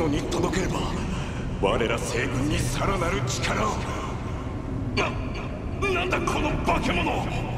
殿に届ければ我ら西軍にさらなる力を。ななんだこの化け物！